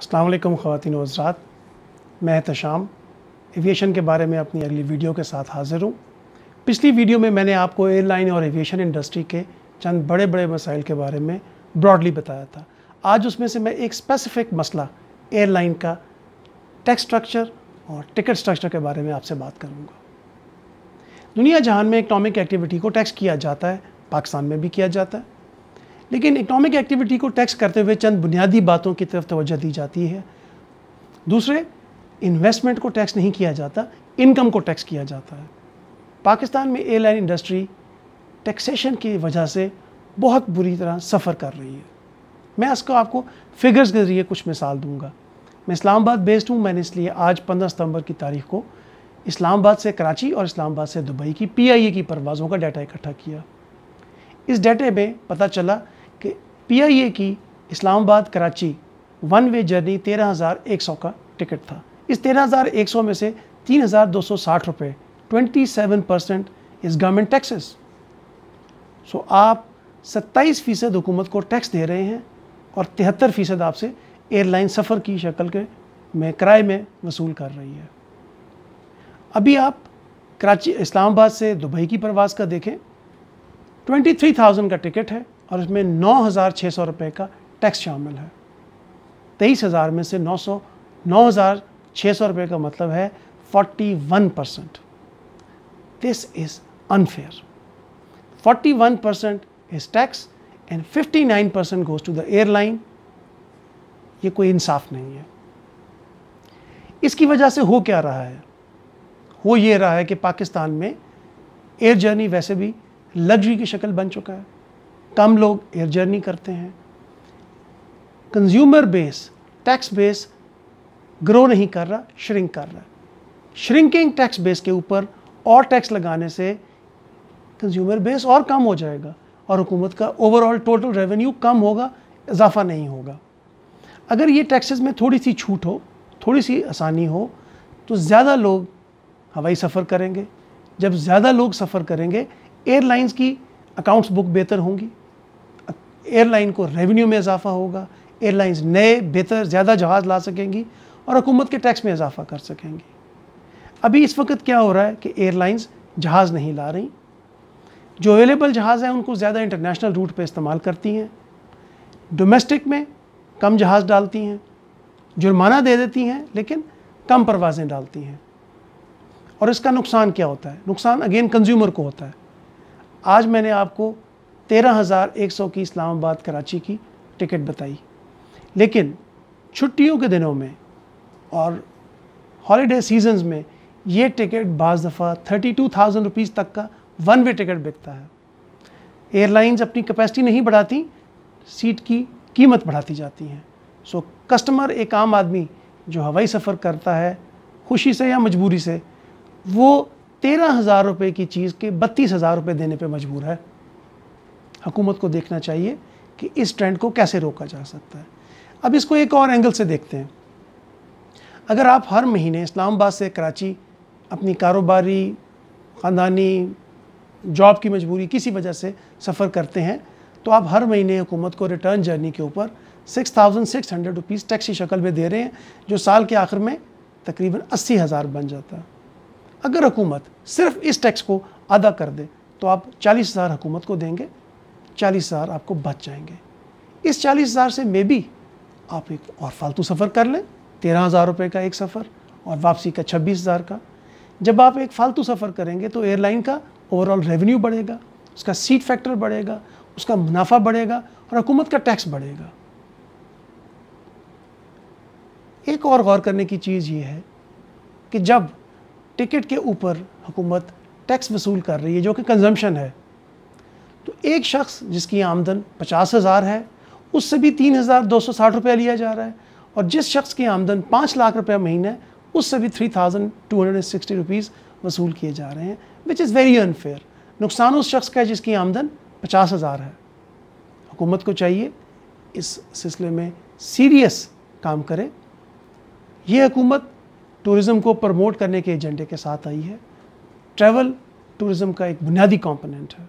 असलम ख़वान हजरात। मैं तशाम। एविएशन के बारे में अपनी अगली वीडियो के साथ हाज़िर हूँ। पिछली वीडियो में मैंने आपको एयरलाइन और एविएशन इंडस्ट्री के चंद बड़े बड़े मसाइल के बारे में ब्रॉडली बताया था। आज उसमें से मैं एक स्पेसिफिक मसला एयरलाइन का टैक्स स्ट्रक्चर और टिकट स्ट्रक्चर के बारे में आपसे बात करूँगा। दुनिया जहान में इकनॉमिक एक्टिविटी को टैक्स किया जाता है, पाकिस्तान में भी किया जाता है। लेकिन इकनॉमिक एक्टिविटी को टैक्स करते हुए चंद बुनियादी बातों की तरफ़ तवज्जो दी जाती है। दूसरे इन्वेस्टमेंट को टैक्स नहीं किया जाता इनकम को टैक्स किया जाता है। पाकिस्तान में एयरलाइन इंडस्ट्री टैक्सेशन की वजह से बहुत बुरी तरह सफ़र कर रही है। मैं इसको आपको फिगर्स के ज़रिए कुछ मिसाल दूँगा। मैं इस्लामाबाद बेस्ड हूँ, मैंने इसलिए आज 15 सितंबर की तारीख को इस्लामाबाद से कराची और इस्लामाबाद से दुबई की पीआईए की परवाज़ों का डाटा इकट्ठा किया। इस डाटे में पता चला कि पीआईए की Islamabad Karachi one way journey 13,100 का टिकट था। इस 13,100 में से 3,260 रुपये 27 परसेंट इस गवर्नमेंट टैक्सेस सो आप 27 फ़ीसद हुकूमत को टैक्स दे रहे हैं और तिहत्तर फ़ीसद आपसे एयरलाइन सफ़र की शक्ल के में किराए में वसूल कर रही है। अभी आप कराची इस्लामाबाद से दुबई की परवाज़ का देखें 23,000 का टिकट है। और इसमें नौ हज़ार छः सौ रुपये का टैक्स शामिल है। तेईस हज़ार में से नौ सौ, नौ हज़ार छः सौ रुपये का मतलब है 41 percent this is unfair 41 percent is tax and 59 percent goes to the airline ये कोई इंसाफ नहीं है। इसकी वजह से हो क्या रहा है? हो ये रहा है कि पाकिस्तान में एयर जर्नी वैसे भी लग्जरी की शक्ल बन चुका है। कम लोग एयर जर्नी करते हैं। Consumer base tax base grow नहीं कर रहा श्रिंक कर रहा श्रिंकिंग टैक्स बेस के ऊपर और टैक्स लगाने से कंज्यूमर बेस और कम हो जाएगा और हुकूमत का ओवरऑल टोटल रेवेन्यू कम होगा, इजाफा नहीं होगा। अगर ये टैक्सेस में थोड़ी सी छूट हो, थोड़ी सी आसानी हो तो ज़्यादा लोग हवाई सफ़र करेंगे। जब ज़्यादा लोग सफ़र करेंगे एयरलाइंस की अकाउंट्स बुक बेहतर होंगी। एयरलाइन को रेवेन्यू में इजाफा होगा, एयरलाइंस नए, बेहतर, ज़्यादा जहाज़ ला सकेंगी और हुकूमत के टैक्स में इजाफा कर सकेंगी। अभी इस वक्त क्या हो रहा है कि एयरलाइंस जहाज़ नहीं ला रही। जो अवेलेबल जहाज़ हैं, उनको ज़्यादा इंटरनेशनल रूट पर इस्तेमाल करती हैं। डोमेस्टिक में कम जहाज़ डालती हैं, जुर्माना दे देती हैं, लेकिन कम परवाज़ें डालती हैं। और इसका नुकसान क्या होता है? नुकसान अगेन कंज्यूमर को होता है। आज मैंने आपको तेरह हज़ार एक सौ की इस्लामाबाद कराची की टिकट बताई। लेकिन छुट्टियों के दिनों में और हॉलीडे सीजन्स में ये टिकट बाज़ दफ़ा थर्टी टू थाउज़ेंड रुपीज़ तक का वन वे टिकट बिकता है। एयरलाइंस अपनी कैपेसिटी नहीं बढ़ाती सीट की कीमत बढ़ाती जाती हैं। सो कस्टमर एक आम आदमी जो हवाई सफ़र करता है, खुशी से या मजबूरी से, वो तेरह हज़ार रुपये की चीज़ के बत्तीस हज़ार रुपये देने पे मजबूर है। हुकूमत को देखना चाहिए कि इस ट्रेंड को कैसे रोका जा सकता है। अब इसको एक और एंगल से देखते हैं। अगर आप हर महीने इस्लामाबाद से कराची, अपनी कारोबारी, ख़ानदानी जॉब की मजबूरी किसी वजह से सफ़र करते हैं तो आप हर महीने हुकूमत को रिटर्न जर्नी के ऊपर six thousand six hundred rupees tax की शक्ल में दे रहे हैं, जो साल के आखिर में तकरीबन अस्सी हज़ार बन जाता है। अगर हुकूमत सिर्फ़ इस टैक्स को अदा कर दे तो आप चालीस हज़ार हुकूमत को देंगे। चालीस हज़ार आपको बच जाएँगे। इस चालीस हज़ार से मे बी आप एक और फालतू सफ़र कर लें, तेरह हज़ार रुपये का एक सफ़र और वापसी का छब्बीस हज़ार का। जब आप एक फ़ालतू सफ़र करेंगे तो एयरलाइन का ओवरऑल रेवेन्यू बढ़ेगा, उसका सीट फैक्टर बढ़ेगा, उसका मुनाफा बढ़ेगा और हुकूमत का टैक्स बढ़ेगा। एक और गौर करने की चीज़ ये है कि जब टिकट के ऊपर हुकूमत टैक्स वसूल कर रही है, जो कि कंजम्पशन है तो एक शख्स जिसकी आमदन पचास हज़ार है, उससे भी तीन हज़ार दो सौ साठ रुपया लिया जा रहा है और जिस शख्स की आमदन पाँच लाख रुपया महीना है उससे भी three thousand two hundred and sixty rupees वसूल किए जा रहे हैं विच इज़ वेरी अनफेयर नुकसान उस शख्स का है जिसकी आमदन पचास हज़ार है। हुकूमत को चाहिए इस सिलसिले में सीरियस काम करे। ये हुकूमत टूरिज़्म को प्रमोट करने के एजेंडे के साथ आई है। ट्रैवल टूरिज़्म का एक बुनियादी कंपोनेंट है।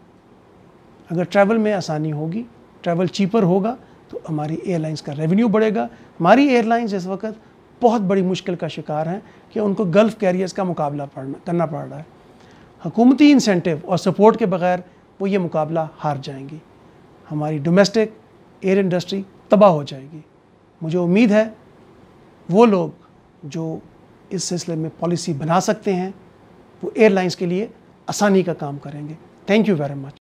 अगर ट्रैवल में आसानी होगी ट्रैवल चीपर होगा तो हमारी एयरलाइंस का रेवेन्यू बढ़ेगा। हमारी एयरलाइंस इस वक्त बहुत बड़ी मुश्किल का शिकार हैं कि उनको गल्फ़ कैरियर्स का मुकाबला पड़ना करना पड़ रहा है। हकूमती इंसेंटिव और सपोर्ट के बगैर वो ये मुकाबला हार जाएँगी। हमारी डोमेस्टिक एयर इंडस्ट्री तबाह हो जाएगी। मुझे उम्मीद है वो लोग जो इस सिलसिले में पॉलिसी बना सकते हैं, वो एयरलाइंस के लिए आसानी का काम करेंगे। Thank you very much